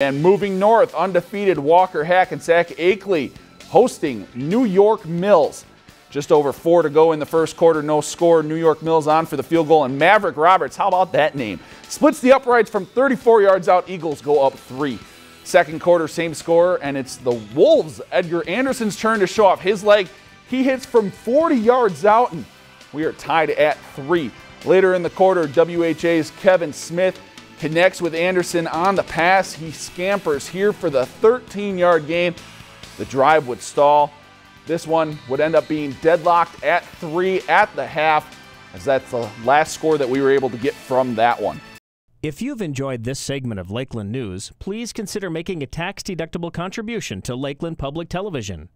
And moving north, undefeated Walker Hackensack Akeley hosting New York Mills. Just over four to go in the first quarter, no score. New York Mills on for the field goal, and Maverick Roberts, how about that name? Splits the uprights from 34 yards out. Eagles go up three. Second quarter, same score, and it's the Wolves. Edgar Anderson's turn to show off his leg. He hits from 40 yards out, and we are tied at three. Later in the quarter, WHA's Kevin Smith connects with Anderson on the pass. He scampers here for the 13 yard gain. The drive would stall. This one would end up being deadlocked at three at the half, as that's the last score that we were able to get from that one. If you've enjoyed this segment of Lakeland News, please consider making a tax-deductible contribution to Lakeland Public Television.